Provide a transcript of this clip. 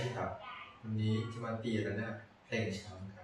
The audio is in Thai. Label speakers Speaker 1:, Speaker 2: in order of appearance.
Speaker 1: ชิตะวันนี้ที่มาตีกันี่ยเพลงช้างครับ